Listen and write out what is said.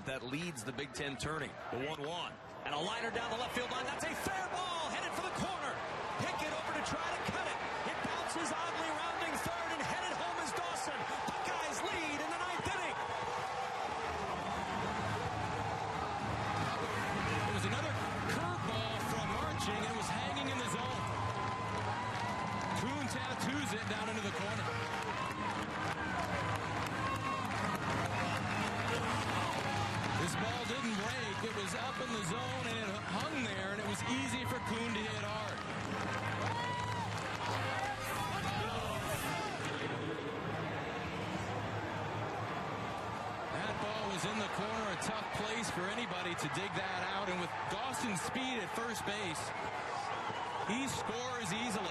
that leads the Big Ten tourney. The 1-1. And a liner down the left field line. That's a fair ball headed for the corner. Pickett over to try to cut it. It bounces oddly rounding third and headed home is Dawson. Buckeyes lead in the ninth inning. It was another curveball from Marching and it was hanging in the zone. Kuhn tattoos it down into the corner. Was up in the zone and it hung there and it was easy for Kuhn to hit hard. That ball was in the corner, a tough place for anybody to dig that out. And with Dawson's speed at first base, he scores easily.